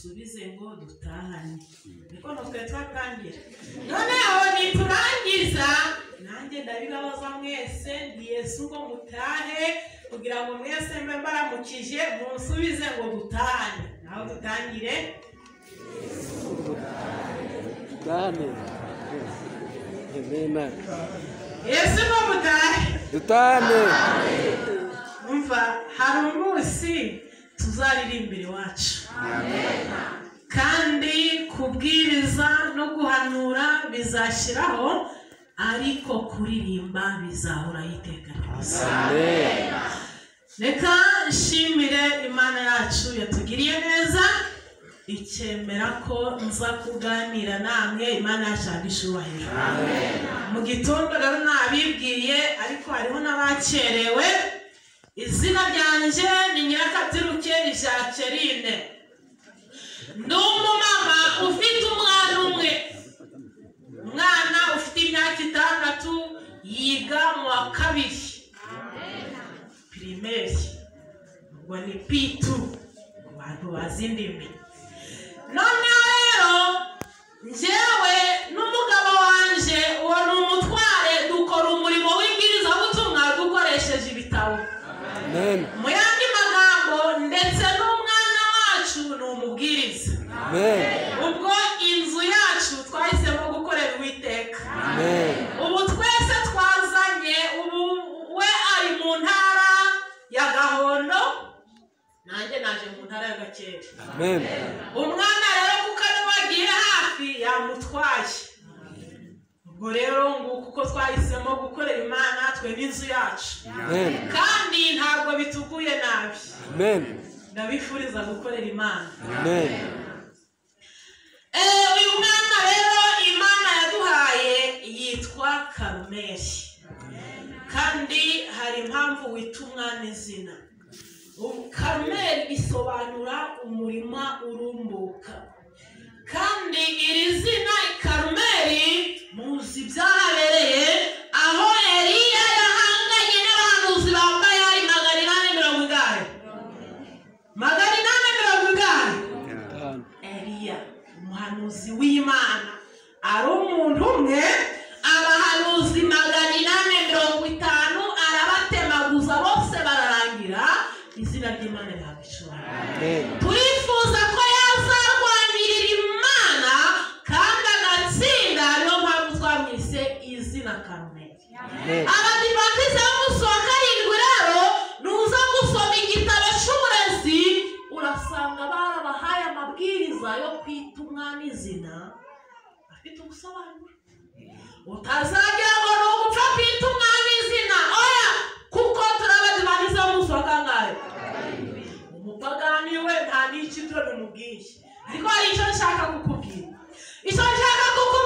agusubize ngo dutahane. Niko natwe twatangira. Noneho niturangiza nanjye ndabibabaza mwese ndi yesu ngo mutahe kugira ngo mwese mbe mbaramukije munsubize ngo dutahane. Naho dutangire. Dutahane. Amen. Yesu ngo mutahe. Dutahane. Umva hari umunsi tuzaririmbira iwacu. Kandi kubwiriza no guhanura bizashyiraho ariko kuririmba bizahoraho iteka ryose reka nshimire imana yacu yatugiriye neza ikemera ko nza kuganira namwe imana yacu yabishubahiro mu gitondo rero nabibwiye ariko hariho n'abakerewe izina ryanjye ni nyirakabyiruke jacqueline ni umumama ufite umwana umwe. Umwana ufite imyaka itandatu yiga mu wa kabiri. Pirimeri ubwo ni pitu ku bantu bazi indimi. Noneho rero njyewe n'umugabo wanje uwo mu yandi magambo ndetse n'umwana wacu ni umubwiriza. Amen. Ubwo inzu yacu twahisemo gukorera uwiteka. Amen. Ubu twese twazanye ubu we ari mu ntara ya gahondo. Nanjye naje mu ntara ya gakera amen. Umwana rero kuko ari wagiye hafi yamutwaye. Ubwo rero nguko uko twahisemo gukorera imana twe n'inzu yacu. Kandi ntabwo bituguye nabi. Ndabifuriza gukorera imana. Eh, uyu mwana rero imana yaduhaye yitwa karumeri kandi hari impamvu wita umwana izina. Karumeri bisobanura umurima urumbuka. Kandi iri zina karumeri muzi ibyahabereye aho eliya yahanganye n'abahanuzi bambaye hari magana inani mirongo ingahe magana inani mirongo ingahe Dutahane. eliya umuhanuzi w'imana. Ari umuntu umwe abahanuzi magana inani mirongo itanu arabatemaguza bose bararangira. Izina ry'imana amen. Turifuza ko yazarwanirira imana kandi agatsinda niyo mpamvu twamwise izina karumeri amen. Abadivantize b'umunsi wa karindwi rero nuza gusoma igitabo cy'uburezi urasanga barabahaye amabwiriza yo kwita umwana izina afite ubusobanuro. Utazagira ngo ni ugupfa kwita umwana izina oya kuko turi abadivantize b'umunsi wa kangahe umupagani we nta n'icyo ibyo bimubwiye ariko hari icyo nshaka kukubwira. Icyo nshaka kukubwira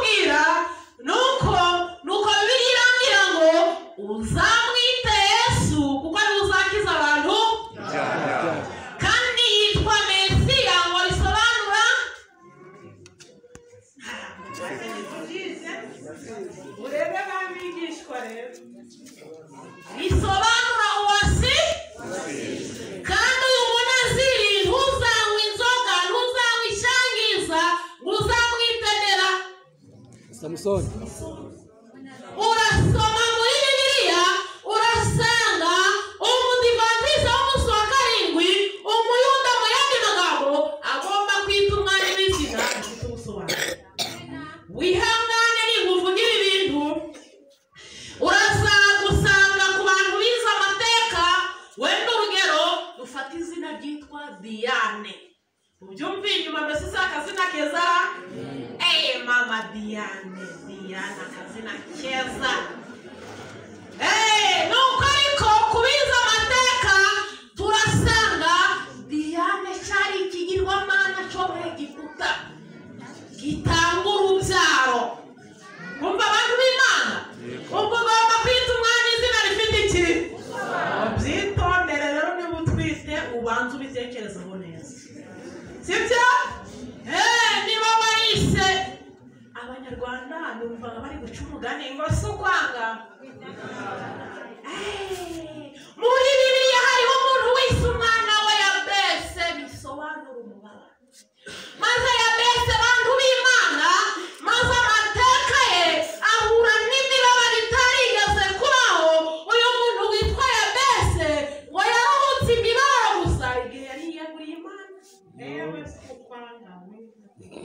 Mm-hmm.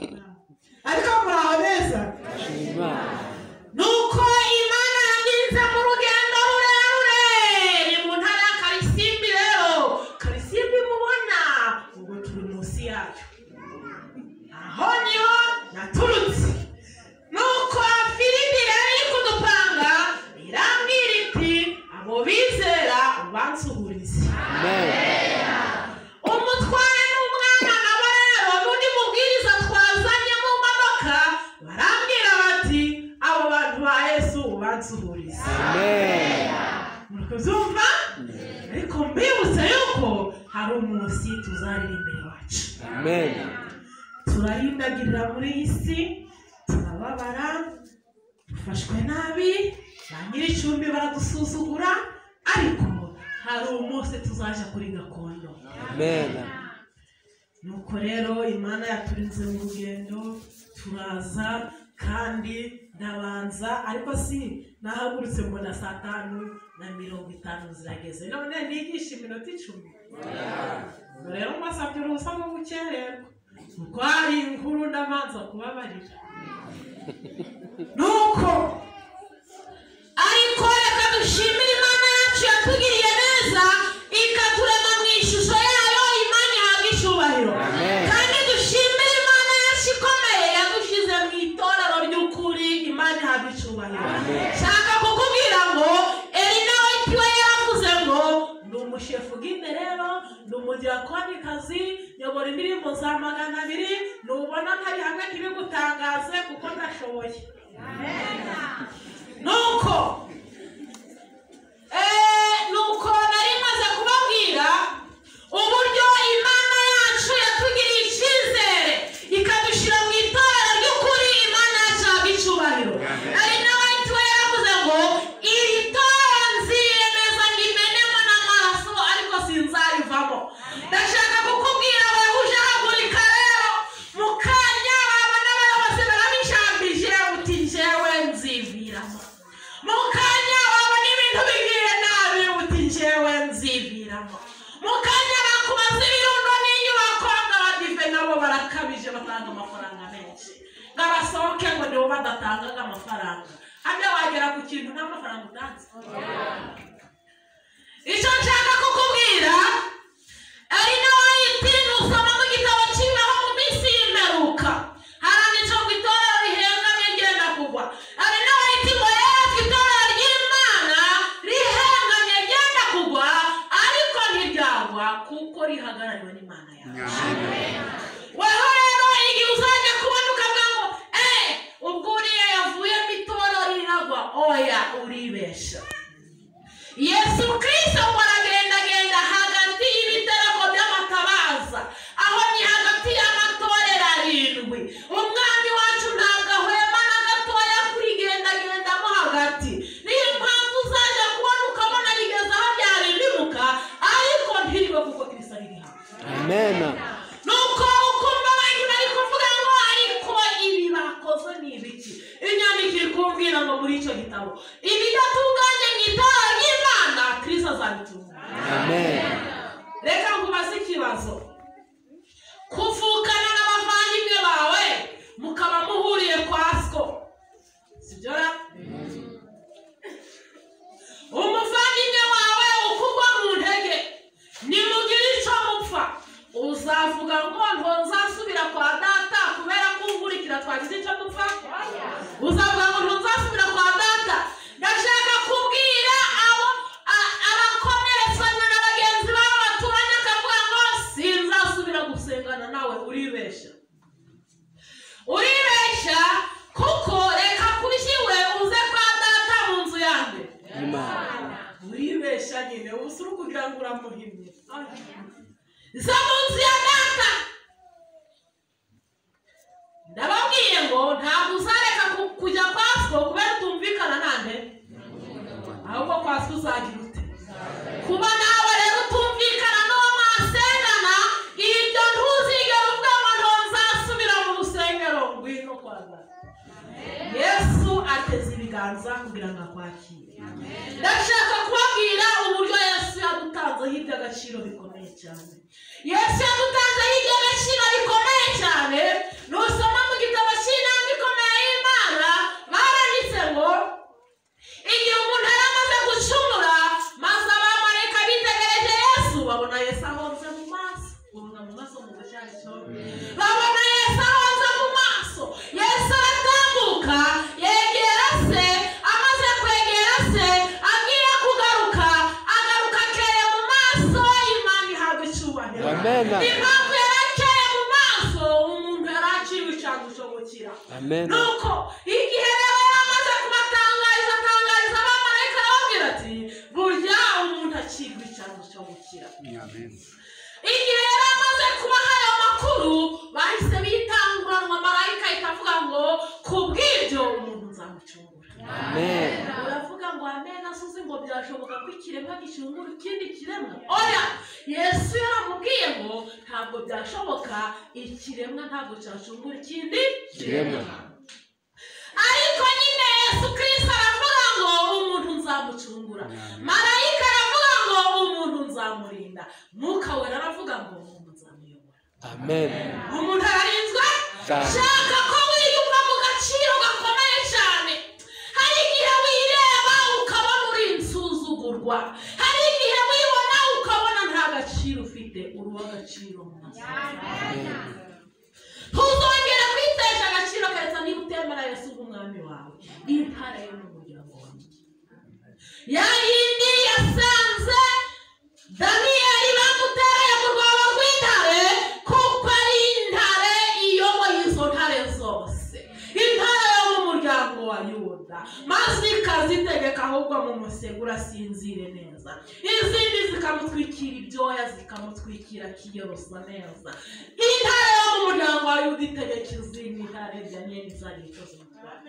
Saa tanu na mirongo itanu zirageze none nigisha iminota icumi rero mbasabye uruhusa mu gukererwa kuko hari inkuru ndabanza kubabarira nuko ariko reka dushimire ni umudirakonikazi nyobora indirimbo za magana abiri nubona ntari hamwe ntibigutangaze kuko ndashoboye. Nuko badatangaga amafaranga hano wagera ku kintu nta mafaranga utanze icyo nshaka kukubwira ari nawe yiti nusoma mu gitabo cy'ibibaho mu minsi y'imperuka haranditse ngo itorero rihengamye ryenda kugwa ari nawe yiti ngo rero itorero ry'imana rihengamye ryenda kugwa ariko ntiryagwa kuko rihagarariwe n'imana yawe oya uribesha yesu kirisito ngo aragendagenda hagati y'ibitereko by'amatabaza aho ni hagati y'amatorero arindwi. Umwami wacu ntabwo ahwema na gatoya kurigendagendamo hagati. Niyo mpamvu uzajya kubona ukabona rigeze aho ryarindimuka ariko ntiriwe kuko kirisito riri hamwe Amen. nuko ukumva abantu bari kuvuga ngo ariko ibi bakoze ni ibiki iri kumbwira ngo muri icyo gitabo ibidatunganye mu itorero ry'imana kirisito azabitunganya reka nkubaze ikibazo. Kuvukana n'abavandimwe bawe mukaba muhuriye kwa siko sibyo umuvandimwe wawe ukugwa mu ntege nimugire icyo mupfa. Uzavuga ngo ntuzasubira kwa data. Twagize icyo dupfa uzavuga ngo ntuzasubira kwa data ndashaka kubwira abo a- abakomeretsanya na bagenzi babo baturanye akavuga ngo sinzasubira gusengana nawe uribeshya. Uribeshya kuko reka kubishyiwe uze kwa data mu nzu yanjye. Uribeshya nyine ubu si uri kugira ngo uramuhimye. Za mu nzu ya data. Ndababwiye ngo ntabwo uzareka ku- kujya kwa siko kubera utumvikana nande? Ahubwo kwa siko uzagira ute? Kuba nawe rero utumvikana n'uwo mwasengana ibyo ntuzigere ubwo ngo nzasubira mu rusengero. Ngwino kwa yesu ateze ibiganza kugira ngo akwakire ndashaka kubabwira uburyo yesu yadutanze hirya agaciro bikomeye cyane. Yesu yadutanze hirya agaciro bikomeye cyane. Nusoma mu gitabo cy'inama ikomeye y'imana baranditse ngo igihe umuntu yari amaze gucumura maze abamarayika bitegereje yesu babona yesu ahonze mu maso. Babona mu maso mu gushakisha babona Amen. impamvu yari akeye mu maso umuntu yari aciwe icangusho gukira Amen. nuko igihe rero yari amaze kubatangariza atangariza abamarayika arababwira ati burya umuntu acibwa icangusho gukira igihe yari amaze kubaha ayo makuru bahise bitanguranwa marayika ahita avuga ngo ku bw'ibyo umuntu nzamucungura Amen. Ngo amen asuze ngo byashoboka ko ikiremwa gicungura ikindi kiremwa oya yesu yaramubwiye ngo ntabwo byashoboka ikiremwa ntabwo cyacungura ikindi Kiremwa. ariko nyine yesu kirisita aravuga ngo umuntu nzamucungura marayika aravuga ngo umuntu nzamurinda mwuka wera aravuga ngo umuntu nzamuyobora Amen. umuntu ararinzwe shaka ko wiyumva mu gaciro gakomeye cyane hari igihe insuzugurwa hari igihe wibona ukabona nta gaciro ufite uri uw'agaciro ntuzongere kwitesha agaciro keretse niba utemera yesu nk'umwami wawe. Intare yo mu muryango wawe ya yindi yasanze daniyeli maze ikazitegeka ahubwo mu musegura urasinzire neza. Izindi zikamutwikira ibyoya zikamutwikira akiyorosa neza. Intare yo mu muryango wa yuda itegeka izindi ntare bya icyo zimutwara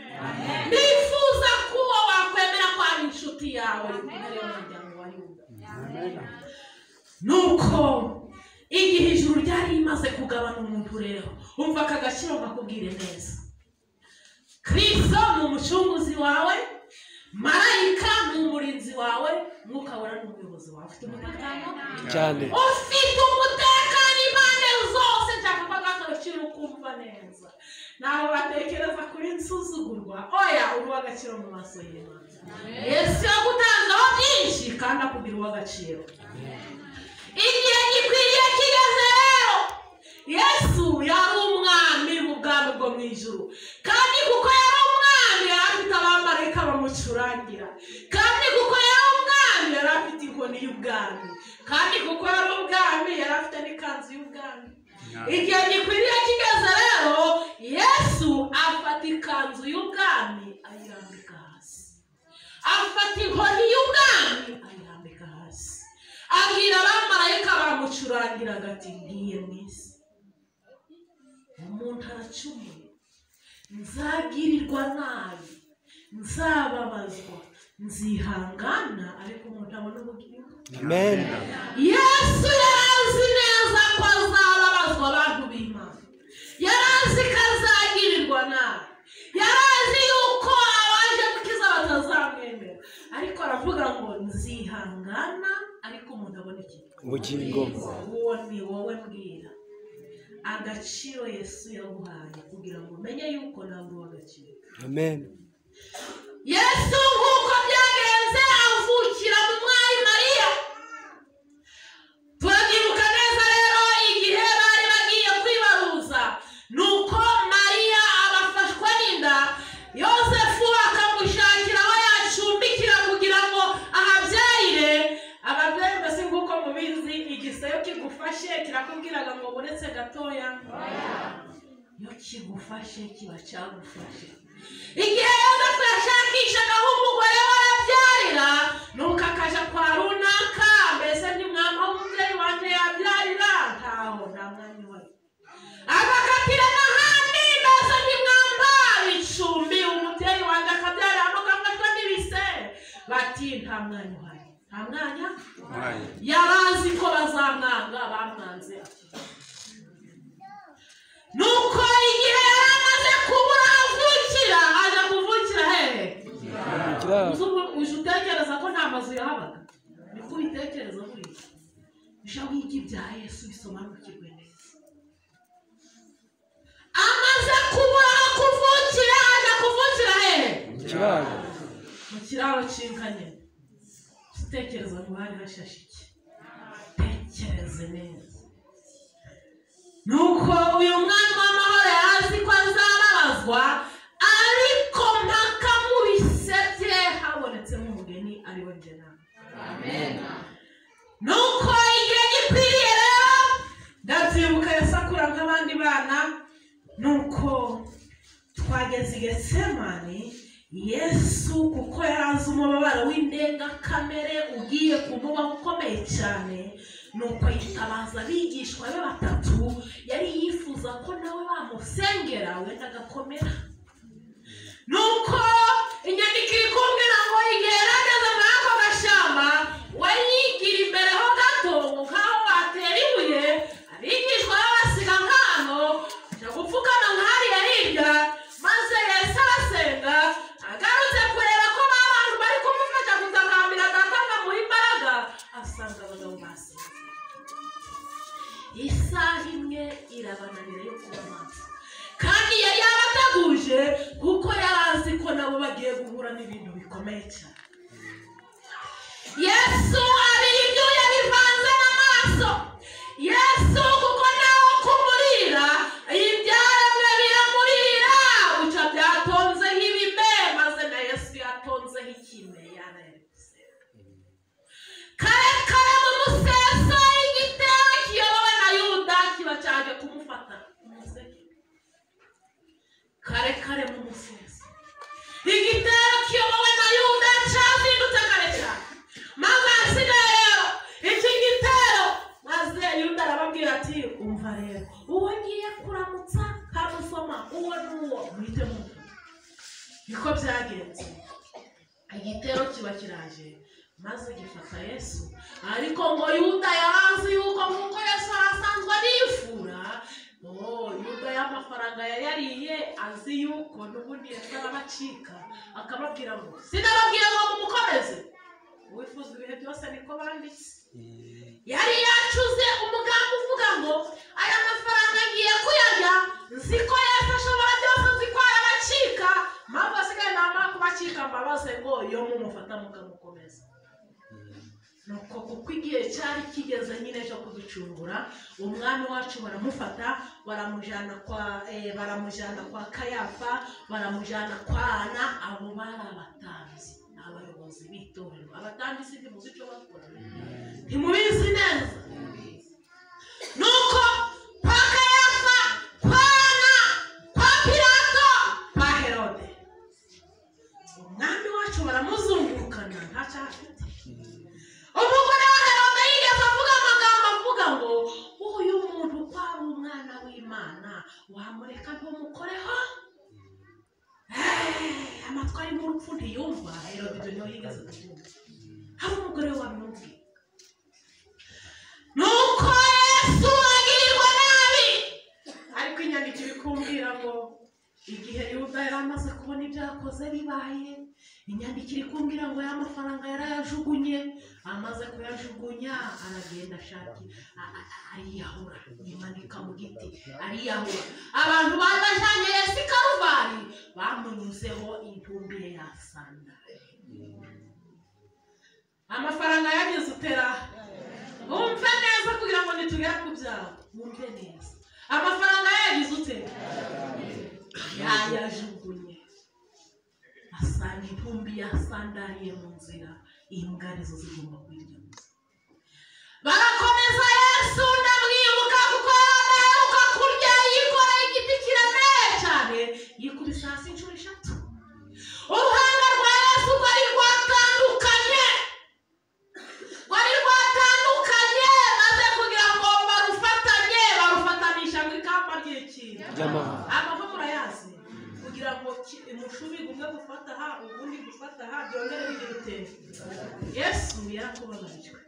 nifuza kuba wakwemera ko ari inshuti yawe intare yo mu muryango wa yuda. Nuko igihe ijuru ryari rimaze kugabana umuntu rero umva aka gaciro nkakubwire neza. Kristo ni umucunguzi wawe marayika ni umurinzi wawe mwuka wera ni umuyobozi wawe. Ufite umutekano Cyane. ufite umutekano impande zose. Nshaka ko aka gaciro ukumva neza. Ntabwo batekereza kuri nsuzugurwa. Oya uri uw'agaciro mu maso y'imana. Yesu yagutanzeho byinshi kandi akubwira uw'agaciro. Igihe gikwiriye kigeze rero yesu yari umwami mu bwami bwo mu ijuru. Kandi kuko yari umwami yari afite abamarayika bamucurangira. Kandi kuko yari umwami yari afite inkoni y'ubwami. Kandi kuko yari ubwami yari afite n'ikanzu y'ubwami. Igihe gikwiriye kigeze rero yesu afata ikanzu y'ubwami ayirambika hasi. Afata inkoni y'ubwami ayirambika hasi. Abwira abamarayika bamucurangiraga ati ngiye mu isi umuntu aracumuye. Nzagirirwa nabi nzababazwa nzihangana. Ariko umuntu abona ubugingo Amen. yesu yarazi neza ko azababazwa abantu b'imana. Yarazi ko azagirirwa nabi yarazi yuko abaje gukiza batazamwemera ariko aravuga ngo nzihangana. Ariko umuntu abona ikintu Ubugingo. uwo ni wowe mbwira agaciro yesu yaguhaye kugira ngo umenye yuko nawe uri uw'agaciro Amen. yesu nk'uko byagenze avukira mu mwari iyo kigufashe kiba cyagufashe igihe yosefu yashakishaga aho umugore we arabyarira nuko akaja kwa runaka mbese ntimwampa aho umubyeyi wanjye yabyarira ntaho nta mwanya we agakatira n'ahandi mbese ntimwampa icumbi umubyeyi wanjye akabyarira mugafashwa n'ibise bati nta mwanya uhari nta mwanya yari azi ko bazamwanga bamwanze nuko igihe yari amaze kubura avukira ajya kuvukira hehe? Uje utekereza ko nta mazu yahabaga? Niko ubitekereza buriya uje wiga ibya yesu bisobanukirwe neza. Amaze kubura aho kuvukira ajya kuvukira hehe? Mu kiraro. Cy'inka nyine utekereza ngo hari hashashe iki? Tekereze neza. nuko uyu mwami w'amahoro yazi ko azababazwa ariko mpaka mu bise bye habonetsemo umugeni ari we njye nawe nuko igihe gikwiriye rero ndabyibuka yasakura nk'abandi bana nuko twageze igihe semani yesu kuko yari azi umubabaro w'indengakamere ugiye kumuba ukomeye cyane nuko yitabaza abigishwa be batatu yari yifuza ko nawe bamusengera wenda agakomera. Nuko inyandiko iri kumbwira ngo igihe yarageze muri ako gashyamba we yigira imbere baramujyana kwa eh, baramujyana kwa kayafa baramujyana kwa ana abo bari abatambyi abayobozi b'itorero. Abatambyi si ibyo muzi icyo bakora mm. ntimubizi neza. arimo urupfu ntiyumva irobido niyo yigeze kubyumva hari umugore wabimubwiye ni uko igihe yuda yari amaze kubona ibyo yakoze bibaye inyandiko iri kumbwira ngo ya mafaranga yarayajugunye amaze kuyajugunya aragenda ashaki ariyahura yimanika mu giti ariyahura. Abantu bajyanye yesu i karuvari bamunyuzeho intumbire yasandari amafaranga yageze utera? Wumve neza kugira ngo nitugere ku byawe wumve neza. Amafaranga yageze utera yayajugunye asanga intumbi yasandariye mu nzira. Imbwa ari zo zigomba kuyirya. Barakomeza yesu ndamwibuka kuko yamanuka kurya yikoreye igiti kiremereye cyane. Yikubise hasi inshuro eshatu. Uruhande rwa yesu rwari rwatandukanye. Rwari rwatandukanye. Maze kugira ngo barufatanye barufatanisha mu ikamba ry'ikintu. umushubi gumwe gufata aha ubundi gufata aha byongera bigira utera yesu yakubabarirwe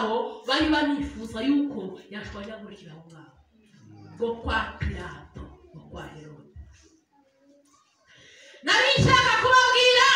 bwabo bari banifuza yuko yashwanyagurikira aho ngaho bwo kwa pilato bwo kwa herode. Nari nshaka kubabwira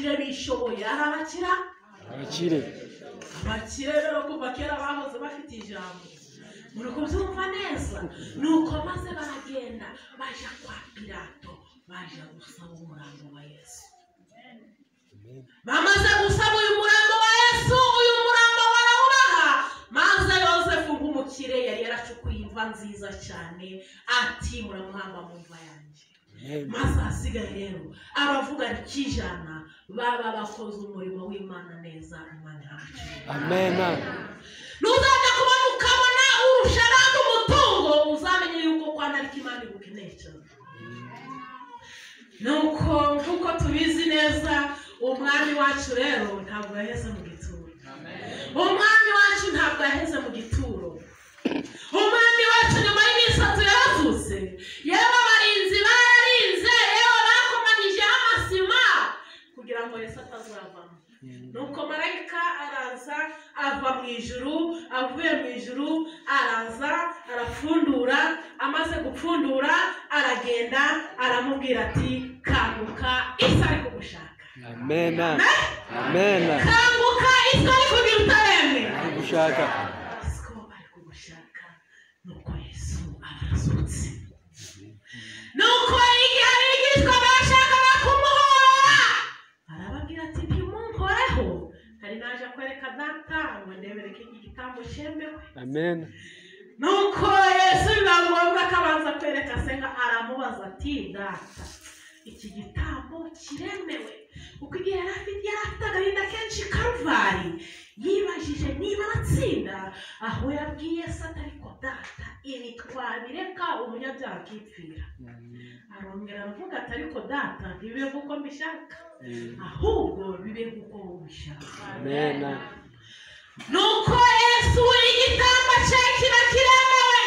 abakire bishoboye ari abakira? Abakire. Abakire rero kuva kera bahoze bafite ijambo. Muri kubyumva neza? Nuko maze baragenda baja kwa pilato baja gusaba umurambo wa yesu. Bamaze gusaba uyu murambo wa yesu uyu murambo barawubaha. Maze yosefu nk'umukire yari yaracukuye imva nziza cyane ati muramuhamba mu mva yanjye. Maze ahasigaye rero abavuga rikijana baba bakoze umurimo w'imana neza imana yacu. Amen. nuzajya kubona ukabona urusha abandi umutungo uzamenye yuko kwa nariko imana igukeneye cyane. Nuko nk'uko tubizi neza umwami wacu rero ntabwo yaheze mu gituro. Umwami wacu ntabwo yaheze mu gituro. Umwami wacu nyuma y'iminsi itatu yarazutse yewe atazavamo nuko marayika araza ava mu ijuru avuye mu ijuru araza arapfundura amaze gupfundura aragenda aramubwira ati kanguka isi ari kugushaka Amen. Amen. kanguka isi ari kugira utarembe Gushaka. ko ari kugushaka nuko yesu abarazutse nuko igihe abigishwa bashakaga kumuhora arababwira ati ntimunkoreho hari naje kwereka data ngo ndebere ko iki gitambo cyemewe Amen. nuko yesu biba ngombwa ko abanza kwereka se ngo aramubaza ati data iki gitambo kiremewe? Kuko igihe yari afite yari afite agahinda kenshi karuvari yibajije niba aratsinda. Aho yabwiye se ati ariko data ibi twabireka umunyabyaha akipfira. Arongera aravuga ati ariko data ntibibe nk'uko mbishaka. Ahubwo bibe wowe ubishaka Amen. nuko yesu igitambo cye kiba kiremewe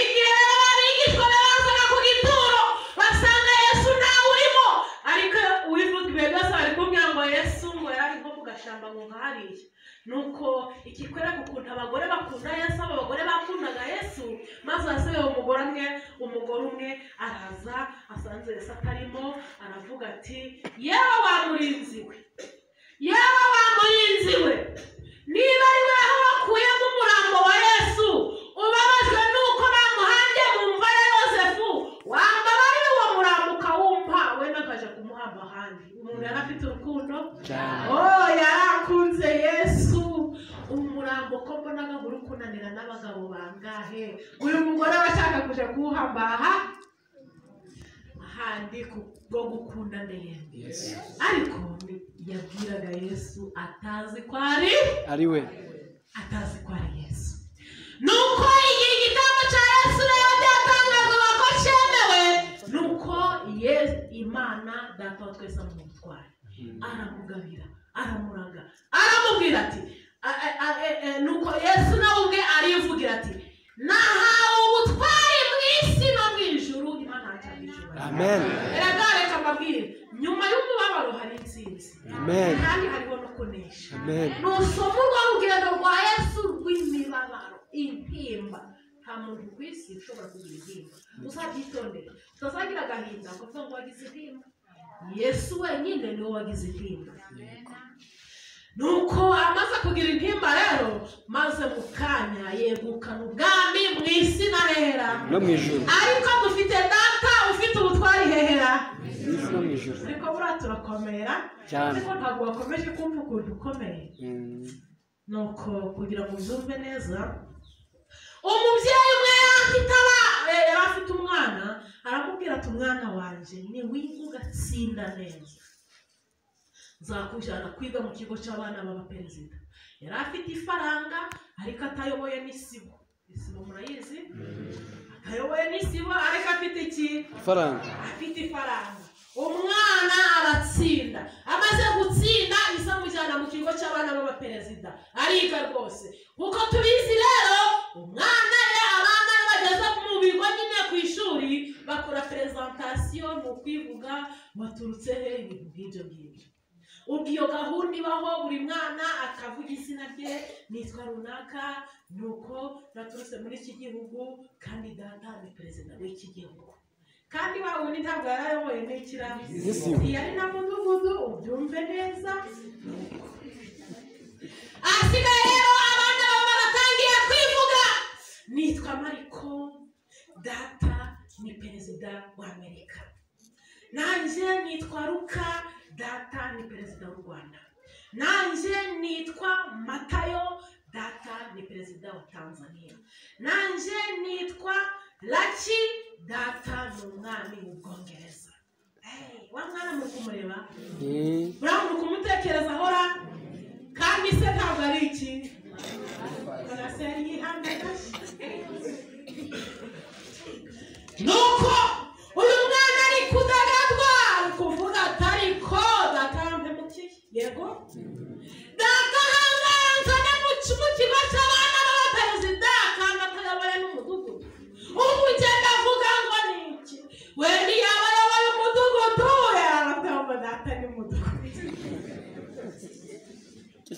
igihe rero abigishwa bazaga ku gituro basanga yesu ntawe urimo. Ariko uwivuga ibihe byose bari kumubwira ngo yesu ngo yari ari nko mu gashamba ngo nkahariye nuko ikikwereka ukuntu abagore bakunda yesu abo bagore bakundaga yesu maze hasigaye umugore umwe umugore umwe araza asanze yesu atarimo aravuga ati yewe wa we! Yewe wa we! Niba ari we aho wakuyemo umurambo wa yesu ubabajwe nuko bamuhambye mu mva ya yosefu wambabarira uwo murambo ukawumpa. Wenda akaja kumuhamba ahandi umuntu yari afite urukundo? Oh yarakunze yesu. Umurambo ko mbonaga uri kunanira n'abagabo bangahe? Uyu mugore aba ashaka kuja kuwuhamba aha ahandi bwo gukunda ndende ariko yabwiraga yesu atazi ko ari Ari we. atazi ko ari yesu. Nuko igihe igitambo cya yesu rero byatangazwaga ko cyemewe. Nuko imana data wa twese amutwara aramugabira aramuraga aramubwira ati e- e, nuko yesu nawe ubwe arivugira ati nahawe ubutwari mu isi no mu ijuru imana yacyanga ijuru Amen. erega reka mbabwire nyuma y'umubabaro mibabaro hari intsinzi Amen. Kandi hariho no kunesha Amen. nusoma urwo rugendo rwa yesu rw'imibabaro intimba nta muntu ku isi ushobora kugira intimba uzabyitondere utazagira agahinda kuko ngo wagize intimba yesu wenyine ni we wagize intimba nuko amaze kugira intimba rero maze mu kanya yegukana ubwami mu isi na hera no mu ijuru ariko dufite data ufite ubutwari hehera isi no mu ijuru ariko buriya turakomera ariko ntabwo wakomeje kumva ukuntu ukomeye. Mm. nuko kugira ngo ubyumve neza umubyeyi umwe afite eh, yari afite umwana aramubwira ati umwana wanjye ni wiga ugatsinda neza. Nzakujyana kwiga mu kigo cy'abana b'abaperezida. Yari afite ifaranga ariko atayoboye n'isibo. Isibo murayizi? Atayoboye n'isibo ariko afite iki? Ifaranga. Afite ifaranga. Umwana aratsinda. Amaze gutsinda isa amujyana mu kigo cy'abana b'abaperezida. Ariga rwose. Kuko tubizi rero umwana ye abana bageze mu bigo nyine ku ishuri bakora perezantasiyo ni ukwivuga waturutse he? Ibintu nk'ibyo ngibyo. Ubwo iyo gahunda ibaho buri mwana akavuga izina rye nitwa runaka nuko naturutse muri iki gihugu kandi data ni perezida w'iki gihugu. Kandi wa wundi ntabwo yari ayoboye n'ikiraro N'isibo. yari na mudugudu ubyumve neza. Ahasigaye rero abana baba baratangiye kwivuga. Nitwa mariko data ni perezida wa amerika. Nanjye nitwa ruka data ni perezida w'u rwanda. Nanjye nitwa matayo data ni perezida wa tanzania. Nanjye nitwa laki data ni w'ubwongereza wa mwana muri kumureba Mm. buriya muri kumutekereza ahora? Kandi se ntabwo ari iki? Se yari nuko uyu mwana ari kudagadwa ari kuvuga atari ko data yampemukiye yego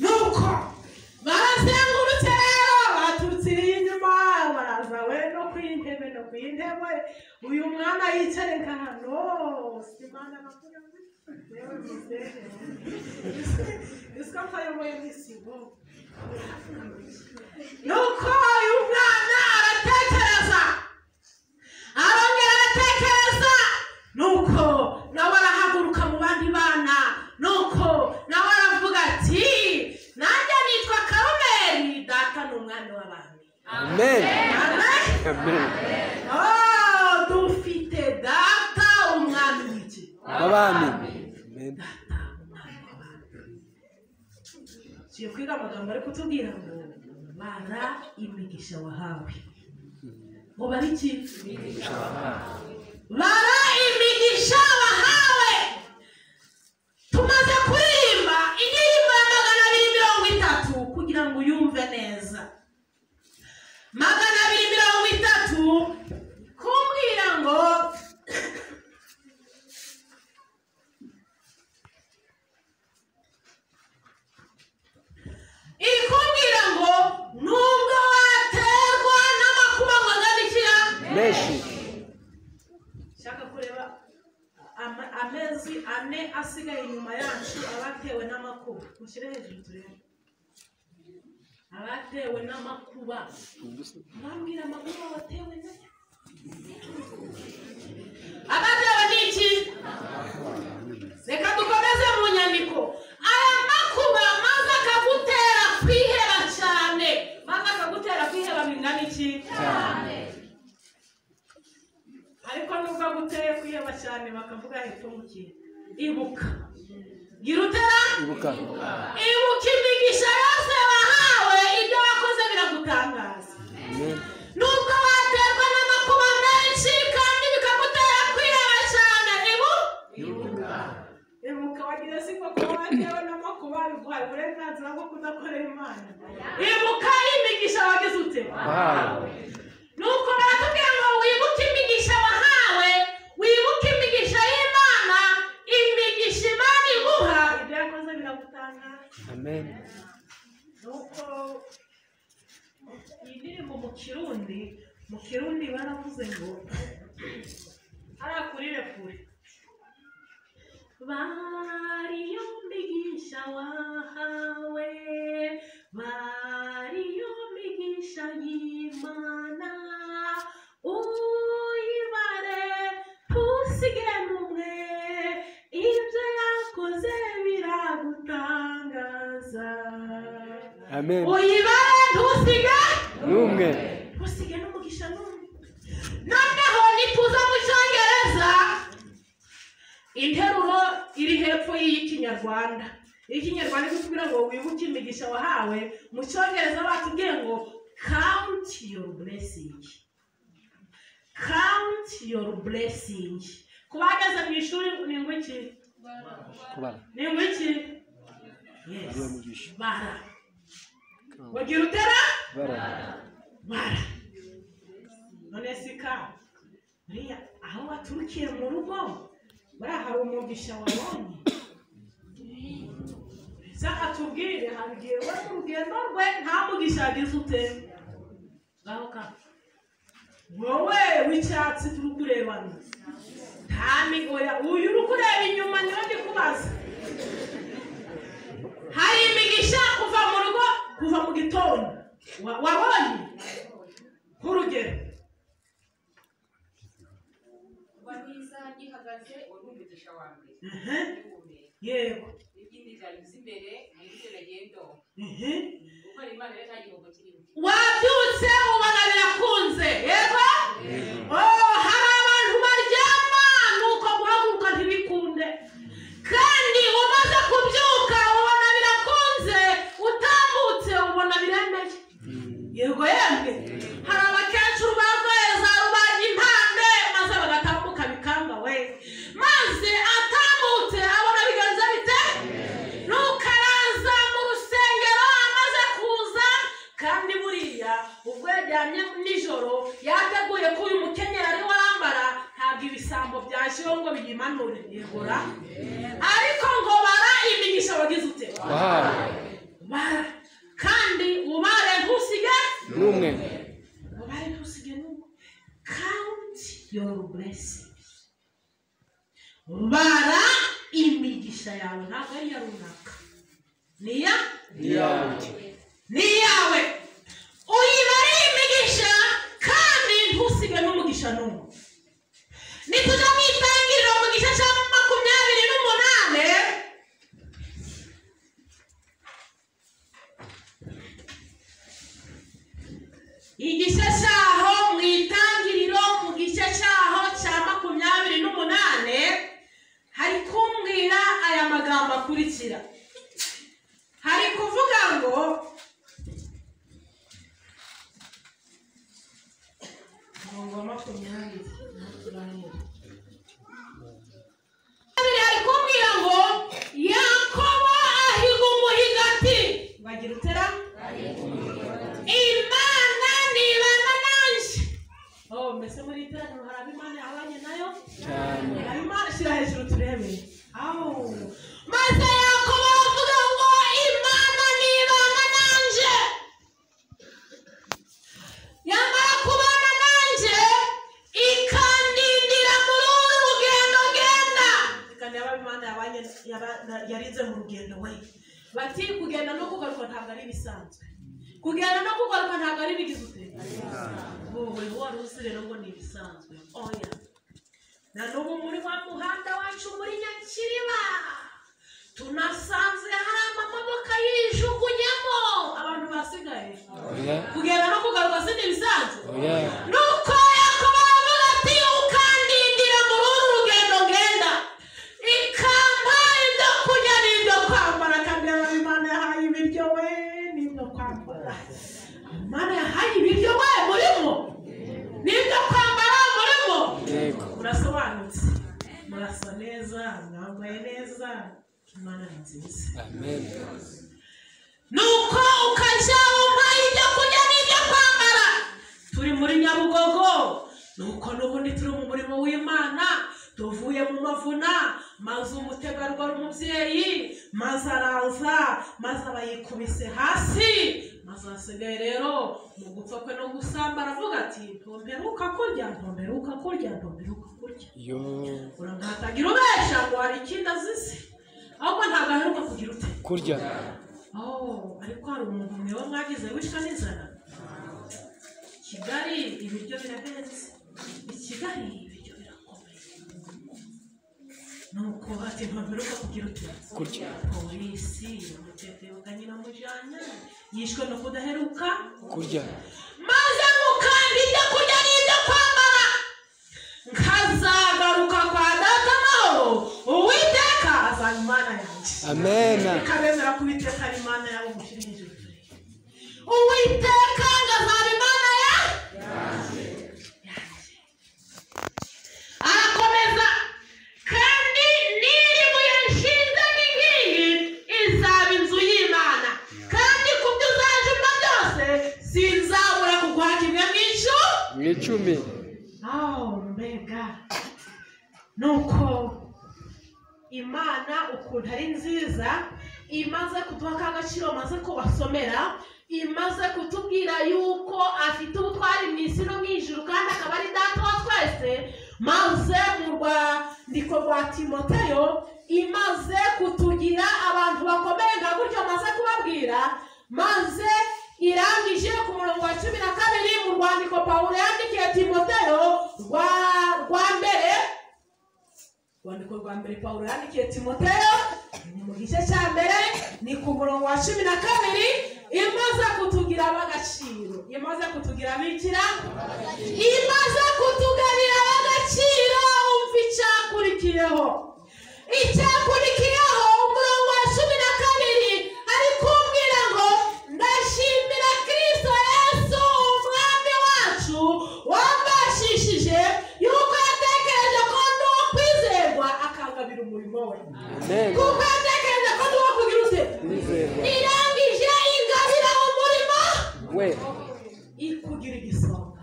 nuko barazengurutse rero baturutse inyuma baraza we no ku no ku uyu mwana yicaye nk'ahantu si imana nakuye yewe mizere isiko atayoboye n'isibo nuko uyu mwana aratekereza arongera data ni umwami w'abami Amen. Amen. Amen. Oh, dufite data umwami w'iki Abami. Amen. data umwami w'abami tugiye kwiga amagambo ari kutubwira ngo bara imigisha wahawe ngo bari iki bara imigisha wahawe magana abiri mirongo itatu kumbwira ngo iri kumbwira ngo nubwo waterwa n'amakuba ngo agarikira Menshi. shaka kureba ama- amezi ane asigaye inyuma yacu abatewe n'amakuba mushyire hejuru turebe abatewe n'amakuba bambwira amakuba watewe na yo abatewe n'iki reka dukomeze mu nyandiko. Aya makuba maze akagutera kwiheba cyane. Maze akagutera kwiheba bingana iki? Ariko nubwo aguteye kwiheba cyane bakavuga hepfo mu kintu ibuka. Gira utera Ibuka. imigisha yose ibyo biragutangaza Amen. nubwo waterwa n'amakuba menshi kandi bikagutera kwiheba cyane. Ibu? Ibuka. Wagira si ko kuba watewe n'amakuba? Biguhaye uburenganzira bwo kudakorera imana. Ibuka imigisha wagize ute? Nuko baratubwira ngo wibuke imigisha wahawe wibuke imigisha y'imana imigisha imana amen. Nuko iyi ndirimbo mu kirundi mu kirundi baravuze ngo hariya kuri refure bariyo migisha wahawe bariyo migisha y'imana uyibare ntusige n'umwe. Ntusige n'umugisha n'umwe. Noneho nituza mu cyongereza interuro iri hepfo y'iy'ikinyarwanda iy'ikinyarwanda ikutubwira ngo wibuke imigisha wahawe. Mu cyongereza batubwiye ngo count your blessing. Count your blessing. Ku bahagaze mu ishuri ni ngo iki kubara. Ni ngo iki yes. Ariyo mugisha bara. Wagira utera bara. None si ka buriya aho waturukiye mu rugo? Buriya hari umugisha wabonye? Se atubwire habwiye we mu rugendo rwe nta mugisha yagize ute? Ngaho ka wowe w'icyatsi turi kurebana. Nta migoya. Uyu uri kureba inyuma niyo ndi kubaza hari imigisha kuva mu rugo kuva mu gitondo. Wa- wabonye nk'urugero. Kuba n'isaha gihagaze wari umugisha bati kugenda no kugaruka ntabwo ari ibisanzwe kugenda no kugaruka ntabwo ari ibigize ute wowe wari uzi rero ngo ni ibisanzwe oya. Na n'ubu muri wa muhanda wacu muri nyakiriba tunasanze hari amamodoka yijugunyemo abantu basigaye. Kugenda no kugaruka si ibisanzwe oya. Nuko imana yahaye ibiryo we murimo n'ibyo kwambara murimo murasobanutse. Murasa neza mwambaye neza imana ni nziza nuko ukajya umpa ibyo kurya n'ibyo kwambara turi muri nyabugogo. Nuko n'ubundi turi mu murimo w'imana. Tuvuye mu mavuna. Maze umutegarugori umubyeyi maze araza maze aba yikubise hasi. Maze hasigaye rero mu gupfa kwe no gusamba aravuga ati ntomperuka kurya ntomperuka kurya ntomperuka kurya. Yo. Urangatagira ubesha ngo hari ikindi azize ahubwo ntabwo aheruka kugira ute? Kurya. Oh, ariko hari umuntu mwewe mwagize wicwa n'inzara. Kigali ibiryo birahenze. I kigali. Nuko ati ntaberuka kugira uti kurya? Polisi umutetero nyina mujyanye yishwe no kudaheruka kurya? Maze mukanda ibyo kurya n'ibyo kwambara nkazagaruka kwa data amahoro uwiteka azaba imana yanjye amena ikabemera ko uwiteka ari imana yawe mushyira hejuru uwiteka nuko imana ukuntu ari nziza imaze kuduha ka gaciro maze kubasomera imaze kutubwira yuko afite ubutwari mu isi no mu ijuru kandi akaba ari data wa twese maze mu rwandiko rwa timoteyo imaze kutugira abantu bakomeye nka gutyo maze kubabwira maze irangije ku murongo wa cumi na kabiri mu rwandiko pawulo yandikiye timoteyo rwa mbere urwandiko rwa mbere pawulo yandikiye timoteyo mu gice cya mbere ni ku murongo wa cumi na kabiri imaze kutugira ab'agaciro. Imaze kutugira abikira imaze kutugarira ab'agaciro. Umva icyakurikiyeho. Icyakurikiyeho kuko yatekereje ko uwo kugira ute irangije ingabira umurimo we ikugira igisonga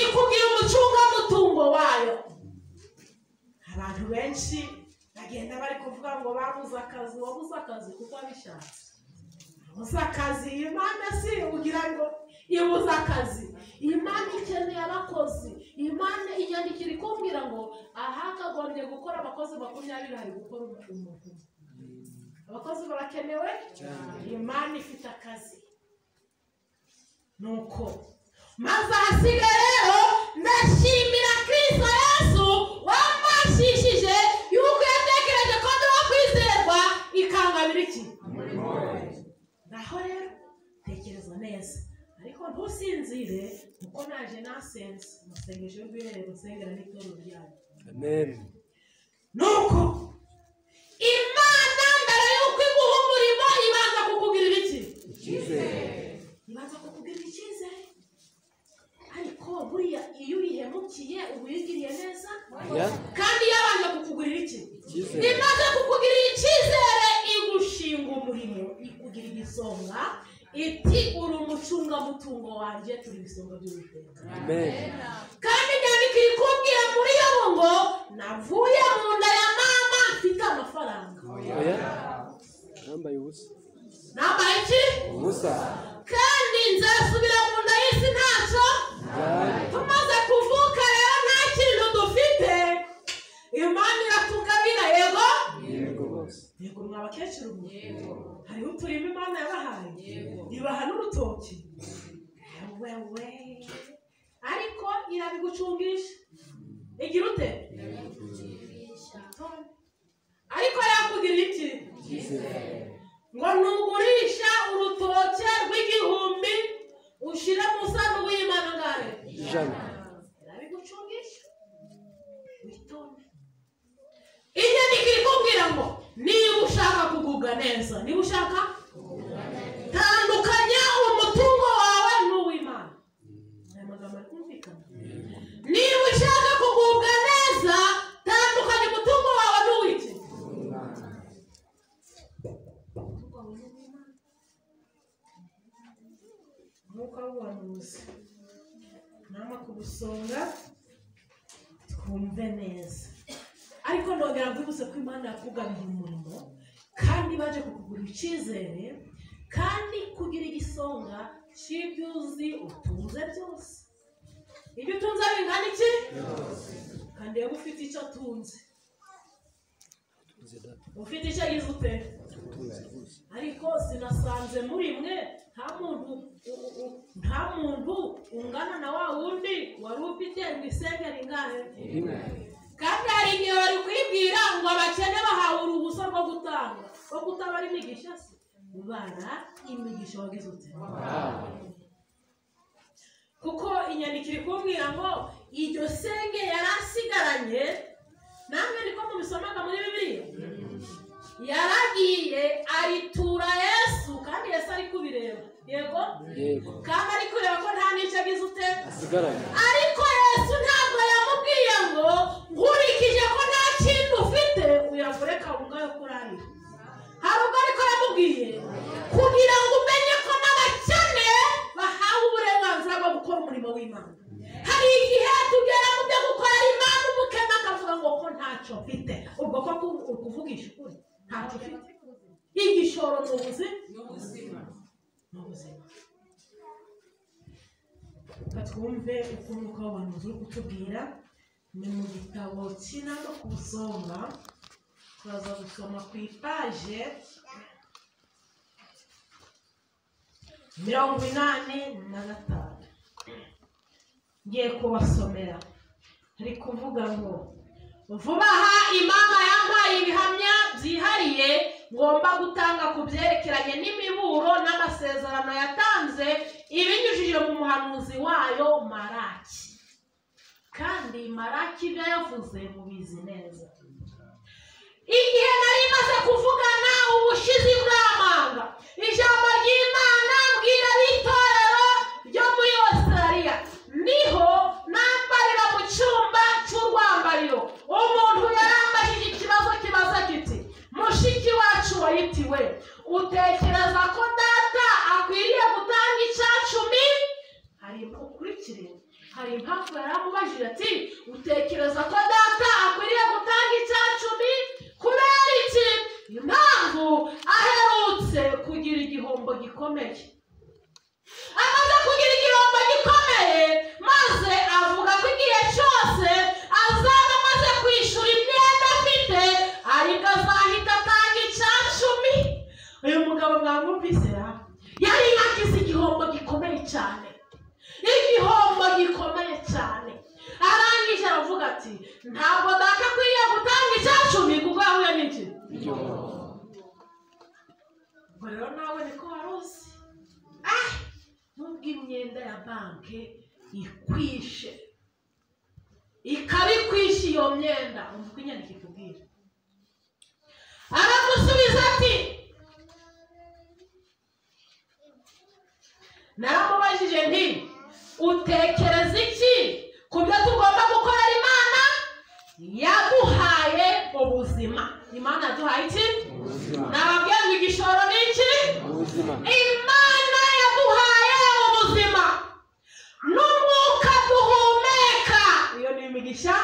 ikugira umucungamutungo wayo abantu benshi bagenda bari kuvuga ngo babuze akazi wabuze akazi kuko abishatse wabuze akazi imana si ugira ngo ibuze akazi imana ikeneye abakozi. Imana inyandikira ikubwira ngo aha kagombye gukora abakozi makumyabiri. Hari gukora umuntu abakozi barakenewe? Imana ifite akazi. Nuko maze ahasiga rero ndashimira kristo yesu wambashishije yuko yatekereje ko ndi uwo kwizerwa ikangabira iki? Naho rero tekereza neza. Ariko ntusinzire kuko naje nasenze. Amasengesho y'urwiherero nsengera n'itorero ryanyu. Amen. Nuko imana mbere y'uko iguha umurimo ibanza kukugirira iki? Icyizere. Ibanza kukugirira icyizere. Ariko buriya iyo uyihemukiye uba uyigiriye neza kandi yabanje kukugurira iki? Imaze kukugirira icyizere igushinga umurimo. Ikugira igisonga iti uri umucungamutungo wanjye turi ibisonga by'uwiteka. Kandi inyandiko ikubwira muri yo ngo navuye mu nda ya mama mfite amafaranga. Oya. Nambaye ubusa. Nambaye iki? Ubusa. Kandi nzasubira mu nda y'isi ntacyo? Tumaze kuvuka rero nta kintu dufite. Imana iratugabira yego? Yego. Rwose yego mwa bakecuru hariho uturima imana yabahaye. Ibaha n'urutoki. Wewe. Ariko irabigucungisha. Igira ute? Ariko yakugirira iki? Ngo nugurisha urutoke rw'igihumbi ushire mu sanu w'imana ngahe ijana irabigucungisha witonde inyandiko ikubwira ngo niba ushaka kugubwa neza niba ushaka tandukanya umutungo wawe n'uw'imana. Aya magambo ari kumvikana. Niba ushaka kugubwa neza tandukanya umutungo wawe n'uw'iki? Umwuka w'ubuhanuzi. Nama ku busonga twumve neza. Ariko ndongera mbibutse ko imana yakugabiye umurimo. Kandi baje kukugura icyizere kandi kugira igisonga cy'ibyo uzi utunze byose. Ibyo utunze bingana iki? Kandi yaba ufite icyo atunze. Ufite icyo agize ute? Ariko sinasanze muri mwe nta muntu nta muntu ungana na wa wundi wari ufite ngo isenge ringahe rimwe kandi hari igihe bari kwibwira ngo abakene bahawe uruhusa rwo gutanga. Rwo kutabara imigisha se? Bara imigisha wagize ute kuko inyandiko iri kumbwira ngo iryo senge yari asigaranye namwe niko mubisomaga muri bibiliya? Yaragiye aritura yesu kandi yesu ari kubireba. Yego? Kandi ari kureba ko nta n'icyo agize ute? Ariko yesu ntabwo yamubwiye ngo nkurikije ko nta kintu ufite uyagure kawunga yo kurarira. Twumve uko umwuka w'abantu uri kutubwira ni mu gitabo cy'inama ku busonga turaza gusoma ku ipaje mirongo inani na gatanu ngiye kubasomera ari kuvuga ngo vuba aha imana yampaye ibihamya byihariye ngomba gutanga ku byerekeranye n'imiburo n'amasezerano yatanze ibinyujije mu muhanuzi wayo maraki. Kandi maraki ibyo yavuze mubizi neza. Igihe nari maze kuvugana ubushizi bw'amanga ijambo ry'imana mbwira b'itorero ryo muri australia. Niho nambarira mu cyumba cy'urwambariro umuntu yarambajije ikibazo kibaza kiti. Mushiki wacu wayitiwe utekereza ko data akwiriye gutanga icya cumi hari ukurikire hari impamvu yaramubajije ati utekereza ko data akwiriye gutanga icya cumi kubera iki impamvu aherutse kugira igihombo gikomeye. Amaze kugira igihombo gikomeye maze avuga ko igihe cyose azaba amaze kwishyura imyenda afite ariko azahita atanga icya cumi uyu mugabo mwamwumvise yari yagize igihombo gikomeye cyane. Igihombo gikomeye cyane arangije aravuga ati ntabwo data akwiriye gutanga icya cumi kuko yahuye n'iki ubwo rero nawe niko wari uzi ah! Nubwo imyenda ya banki ikwishe. Ikaba ikwishe iyo myenda uko inyandiko ikubwira aramusubiza ati naramubajije nti utekereza iki ku byo tugomba gukorera imana yaduhaye ubuzima. Imana yaduhaye iki? Nababwiye ngo igishoro ni iki? Imana yaduhaye ubuzima. N'umwuka duhumeka. Iyo ni imigisha?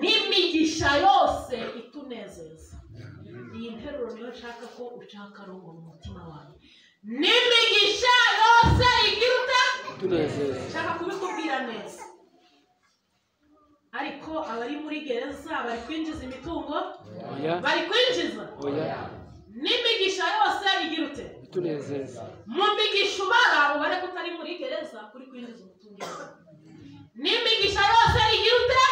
N'imigisha yose itunezeza. Iyi nteruro niyo nshaka ko ushaka arongo mu mutima wawe n'imigisha yose igira tunezeza nshaka kubikubwira neza. Ariko abari muri gereza bari kwinjiza imitungo? Bari kwinjiza? N'imigisha yose igira ute? Mu migisha ubara ubare ko utari muri gereza kuri kwinjiza umutungo n'imigisha yose igira ute?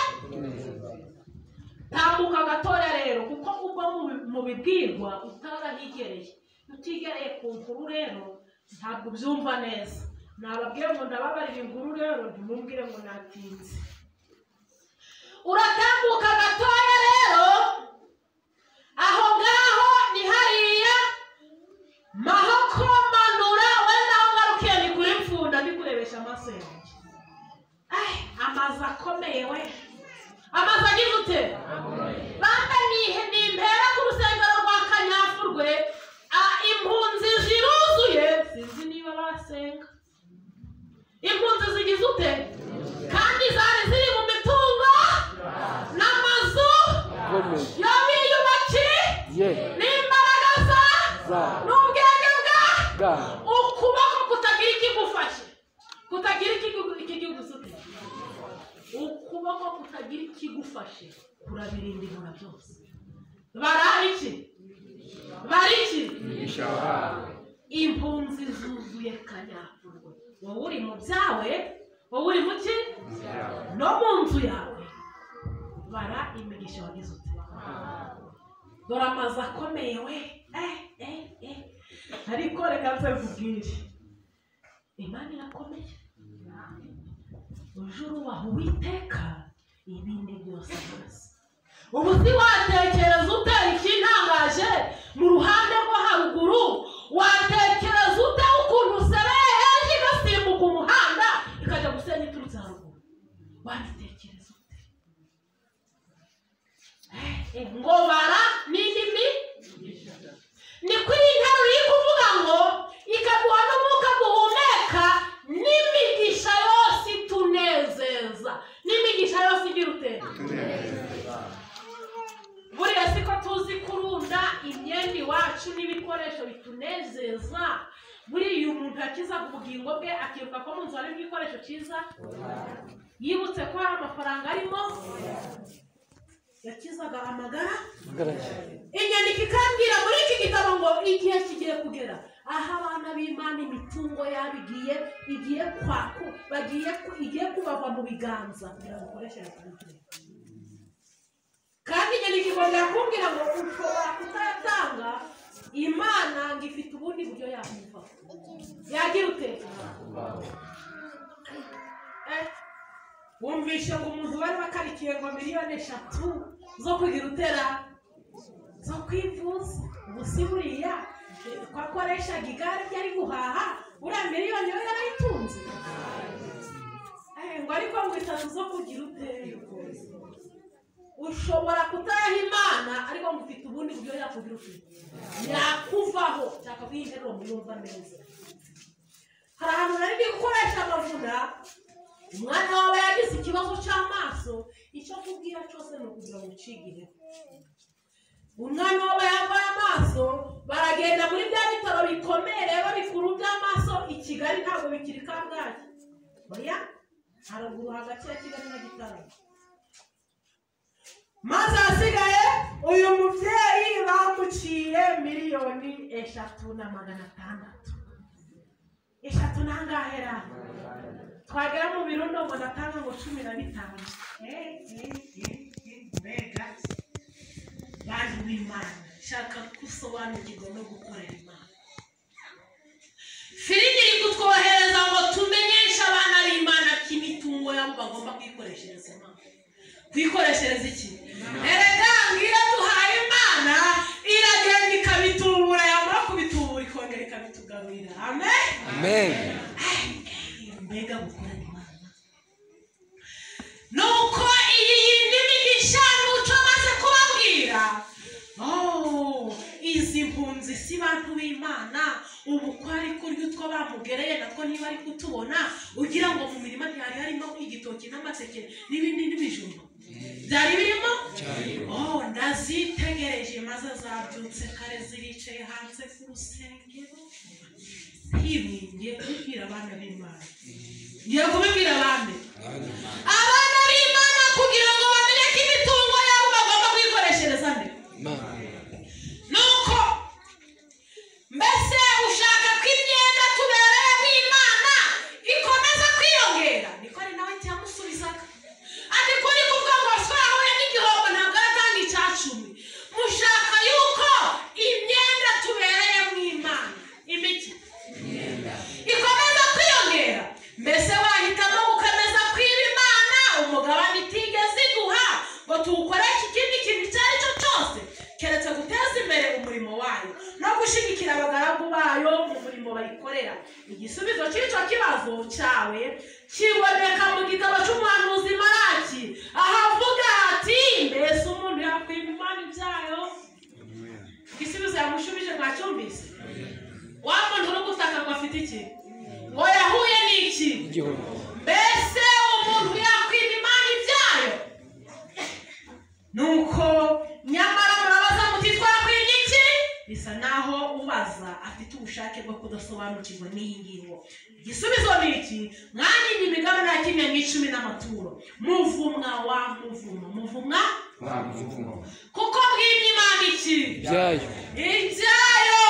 Tambuka gatoya rero kuko ubwo mu- bibwirwa utarahigereye. Utigereye ku nkuru rero ntabwo ubyumva neza. Nababwiye ngo ndababarira inkuru rero ntimumbwire ngo natinze. Uratambuka gatoya rero aho ngaho ni hariya. Mahoko manura wenda aho ngarukiye ni kuri mfunda ndi kurebesha amaso yanjye Ai, amazu akomeye we. Amazu agize ute? Bambe ni impera ku rusengero rwa kanyafurwe. Ah, impunzi ziruzuye. Sinzi niba basenga. Impunzi zigize ute? Kandi zari ye ukuboko kutagira ikigufashe kutagira ikigu- ikigusute ukuboko kutagira ikigufashe kurabirinda ibura byose bara iki bari iki umugisha wawe impunzi zuzuye kanyafurwe wowe uri mu byawe? Wowe uri mu ki? No mu nzu yawe. Bara imigisha wagize ute dore amazu akomeye we eh eh eh. Ariko reka nze nkubwire imana irakomeye uje urubaha uwiteka ibindi byose hasi ubu si watekereza ute ikintangaje mu ruhande rwo haruguru watekereza ute ukuntu usereye? Hejuru igasimbuka umuhanda ikajya gusenya iturutse haruguru. Wabitekereza ute? Eh, ngo bara n'indimi ni kuri iyi nteruro iri kuvuga ngo ikaduha n'umwuka duhumeka n'imigisha yose itunezeza. N'imigisha yose igira utera buriya siko tuzi kurunda imyenda iwacu n'ibikoresho bitunezeza buriya uyu muntu yakizaga ubugingo bwe akibuka ko mu nzu harimo igikoresho cyiza? Yibutse ko hari amafaranga arimo? Yakizaga amagara inyandiko ikambwira muri iki gitabo ngo igihe kigiye kugera. Aho abana b'imana imitungo yabo igiye igiye kwaku bagiye igiye kubava mu biganza. Kugira ngo ukoresheje kuri kandi inyandiko ikongera kumbwira ngo ushobora kutayatanga imana ngo ifite ubundi buryo yakumva yagira ute? Eh, wumvishe ngo umuntu wari wakarikiye ngo miliyoni eshatu zo kugira utera zo kwivuza. Ubu si buriya. Ko akoreshaga igare rye ari guhaha uriya miliyoni yo yarayitunze. Eh, ngo ariko ngo itatu zo kugira uteye ushobora kutayaha imana ariko ngo ufite ubundi buryo yakugira ufite yakuvaho. Nshaka ko iyi nteruro muyumva neza. Hari ahantu nari ndi gukoresha amavuna umwana wawe yagize ikibazo cy'amaso. Icyo akubwira cyose ni ukugira ngo ucigire. Umwana wawe yambaye amaso baragenda muri bya bitaro bikomeye rero bikuru by'amaso. I kigali ntabwo bikiri kabgayi. Oya haruguru hagati ya kigali na gitaramo maze ahasigaye uyu mubyeyi bamuciye miliyoni eshatu na magana atandatu. Eshatu nangahe ra twagera mu birundo ngo ndatanga ngo cumi na bitanu. Mbega bantu b'imana shaka gusobanukirwa no gukorera imana. Filimi iri kutwohereza ngo tumenyeshe abana b'imana ko imitungo yabo bagomba kuyikoreshereza imana. Kuyikoreshereza iki? Erega ngiyo duhaye imana iragenda ikabitubura yamara kubitubura ikongera ikabitugaburira. Amen? Amen. Mbega gukorera imana? Nuko iyi yindi migisha nuco maze kubabwira Oh, izi mpunzi si bantu b'imana ubu ko ari kurya utwo bamugereye natwo niba ari kutubona ugira ngo mu mirima ntihari harimo igitoki n'amateke n'ibindi n'ibijumba. Byari birimo? Oh ndazitegereje maze zabyutse kare ziricaye hanze ku rusengero. Hiringiye kubibwira abana b'imana. Ngiye kubibwira abandi abana b'imana kugira ngo bamenye ko imitungo yabo bagomba kuyikoreshereza mbere Imana. nuko mbese ushaka ko imyenda tubereye nk'imana ikomeza kwiyongera niko ari nawe cyamusubizaga ati kuri kuvuga ngo twahuye n'igihombo ntabwo aratanga icya cumi mushaka yuko imyenda tubereye nk'imana imiki ikomeza kwiyongera mbese wahitamo gukomeza kwiba imana umugabane itigeze iguha ngo tuwukoreshe ikindi kintu icyo ari cyo cyose keretse imbere umurimo wayo. No gushyigikira abagaragu bayo mu murimo bayikorera. Igisubizo cy'icyo kibazo cyawe kiboneka mu gitabo cy'umuhanuzi maraki ahavuga hati mbese umuntu yakwiba imana ibyayo? Igisubizo yamushubije mwacyumvise wa muntu uri gutaka ngo afite iki? Ngo yahuye n'iki? Mbese umuntu yakwiba imana ibyayo? Nuko nyamara bisa naho ubaza afite ubushake bwo kudasobanukirwa n'iyi ngingo. Igisubizo ni iki? Mwanyine imigabane ya kimwe n'icumi n'amaturo. Muvumwa wa muvuma muvumwa? Wa muvumo kuko mwimye imana iki? Ibyayo. Ibyayo!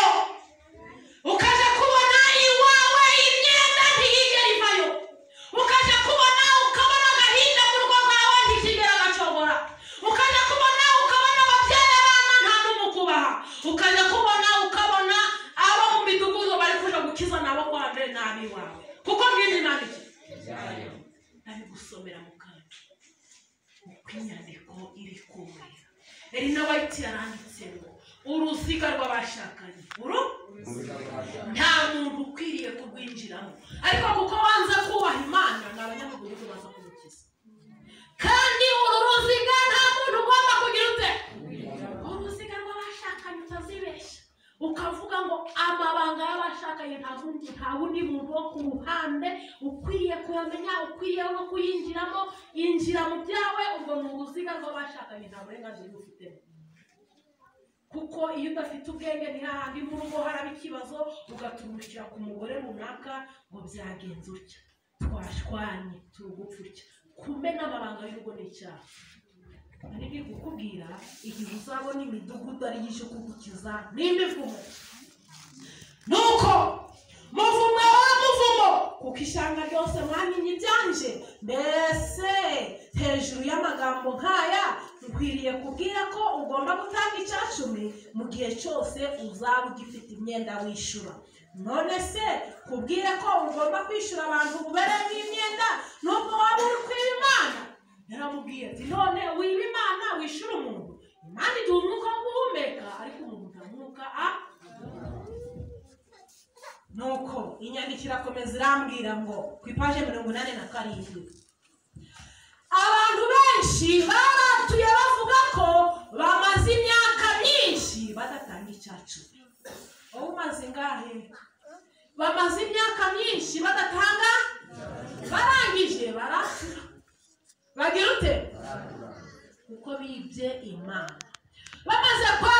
Ukajya kubona iwawe imyenda ntiyigera ivayo ukajya kubona ukabona agahinda mu rugo rwawe ntikigera gacogora ukajya kubona ukabona ababyeyi abana nta n'umukubaha ukajya kubona ukabona abo mu midugudu bari kuja gukiza nabo kwa mbere n'abiwawe kuko mwimye imana iki ari gusomera mu kanwa uko inyandiko iri kumera erina wayiti yaranditse ngo uruziga rw'abashakanye uru nta muntu ukwiriye kurwinjiramo ariko kuko wanze kubaha imana ni abanyamudugudu baza kumukiza kandi uru ruziga nta muntu ugomba kugira ute uruziga rw'abashakanye utazibeshya ukavuga ngo amabanga y'abashakanye nta wundi nta wundi muntu wo ku ruhande ukwiriye kuyamenya ukwiriye no kuyinjiramo injira mu byawe ubwo ni uruziga rw'abashakanye nta burenganzira ubufitemo kuko iyo udafite ubwenge ni hahandi mu rugo haraba ikibazo ugatumukira ku mugore runaka ngo byagenze utya twashwanye turugupfa utya kumena amabanga y'urugo ni icyaha ari byo kukubwira igihe uzabona imidugudu ari yo kugukiza. N'imivumo nuko muvumo wa muvumo. Kuko ishyanga ryose mwamenye ibyanje mbese hejuru y'amagambo nk'aya nkwiriye kubwira ko ugomba gutanga icya cumi mu gihe cyose uzaba ugifite imyenda wishyura. None se kubwire ko ugomba kwishyura abantu ubereye n'imyenda nubwo waba uri kwiba imana yaramubwiye ati none wiba imana wishyura umuntu. Imana iduha umwuka wo guhumeka ariko umuntu nta mwuka a? Nuko inyandiko irakomeza irambwira ngo ku ipaje mirongo inani na karindwi. Abantu benshi baratuye bavuga ko bamaze imyaka myinshi badatanga icya cumi wowe umaze ingahe bamaze imyaka myinshi badatanga barangije baratura bagira ute kuko bibye imana bamaze kwatura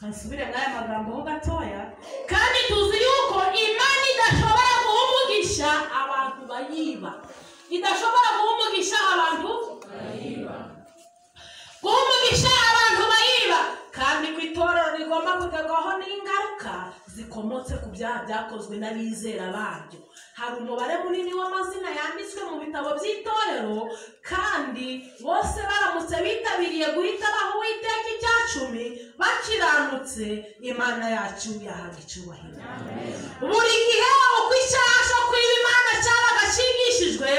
kasubire mw'aya magambo ho gatoya. Kandi tuzi yuko imana idashobora guha umugisha abantu bayiba. Idashobora guha umugisha abantu guha umugisha abantu bayiba. Kandi ku itorero rigomba kugerwaho n'ingaruka zikomotse ku byaha byakozwe n'abizera baryo. Hari umubare munini w'amazina yanditswe mu bitabo by'itorero kandi bose baramutse bitabiriye guhita baha uwiteka icya cumi bakiranutse imana yacu yahabwa icyubahiro. Buri gihe uko icyaha cyo kwiba imana cyabaga cyigishijwe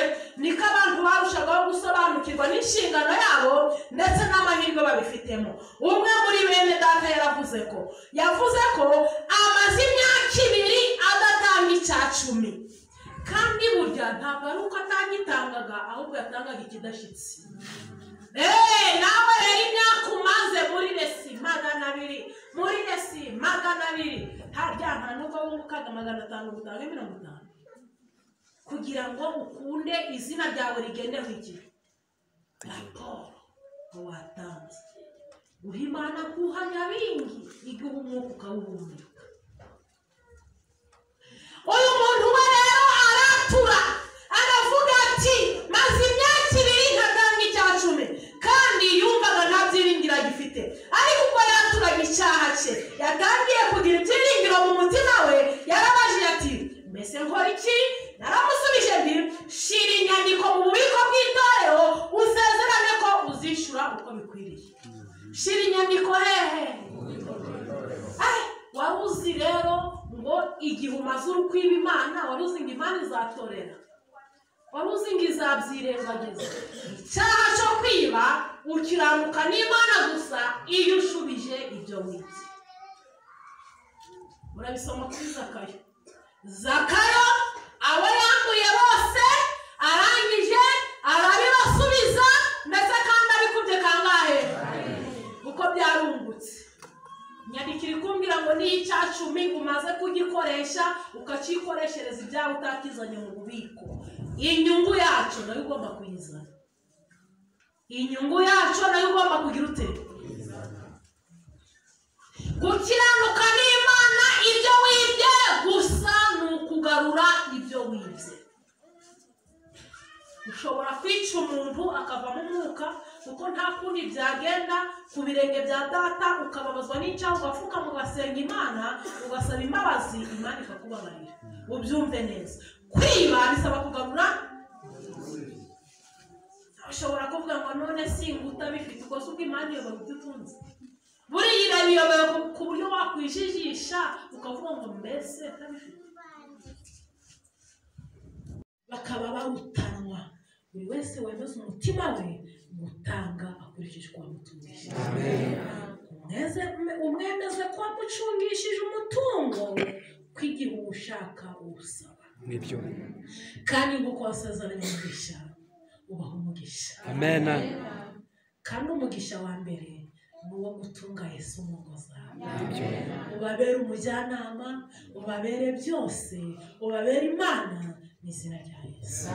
niko abantu barushagaho gusobanukirwa n'inshingano yabo ndetse n'amahirwe babifitemo. Umwe muri bene data yaravuze ko yavuze ko amaze imyaka ibiri adatanga icya cumi kandi burya ntabwo ari uko atagitangaga ahubwo yatangaga ikidashyitsi eee nawe rero imyaka bakumaze muri resi magana abiri muri resi magana abiri. Harya nta nubwo wungukaga magana atanu gutanga mirongo itanu. Kugira ngo ukunde izina ryawe rigende nk'igihe raporo. Watanze. Guha imana kuha nyabingi iguha umwuka ukawuhumeka. Uyu muntu we rero aratura aravuga ati maze imyaka ibiri ntatanga icya cumi kandi yumvaga nta byiringiro agifite ariko ubwo yaturaga icyaha cye yatangiye kugira ibyiringiro mu mutima we yarabajije ati mbese nkora iki naramusubije nti shira inyandiko mu bubiko bw'itorero usezerane ko uzishyura uko bikwiriye shira inyandiko hehe Eh, wari uzi rero ngo igihe umaze uri kwiba imana wari uzi ngo imana izatorera? Wari uzi ngo izabyirengagiza icyaha cyo kwiba ukiranuka n'imana gusa iyo ushubije ibyo wibye. Urabisoma kuri zakayo. Zakayo abo yambuye bose arangije arabibasubiza ndetse kandi abikubye kangahe? Uko byarungutse. Nyandikira ikumbwira ngo niyo icya cumi umaze kugikoresha ukakikoreshereza ibyawe utakizanye mu bubiko. Inyungu yacyo na yo ugomba kuyizana. Inyungu yacyo na yo ugomba kugira ute? Gukiranuka n'imana ibyo wibye gusa ni ukugarura ibyo wibye. Ushobora kwica umuntu akavamo umwuka kuko nta kundi byagenda ku birenge bya data ukababazwa n'icyaha ugapfukama ugasenga imana ugasaba imbabazi imana ikakubabarira. Ubyumve neza. Kwiba bisaba kugarura. Ushobora kuvuga ngo none singa utabifite ubwo si ubwo imana iyoboye ibyo utunze. Buriya irabiyoboye ku- buryo wakwijijisha ukavuga ngo mbese utabifite bakaba bawutanwa. Buri wese wemeza umutima we gutanga akurikije uko wamutungishije Umweze- umwemeze ko wamucungishije umutungo ko igihe uwushaka uwusaba ni byo. Kandi nguko wasezeranye umugisha ubaha umugisha. Amena kandi umugisha wa mbere ni uwo gutunga yesu mu ngo zawe. Ubabere umujyanama ubabere byose ubabere imana mu izina rya yesu.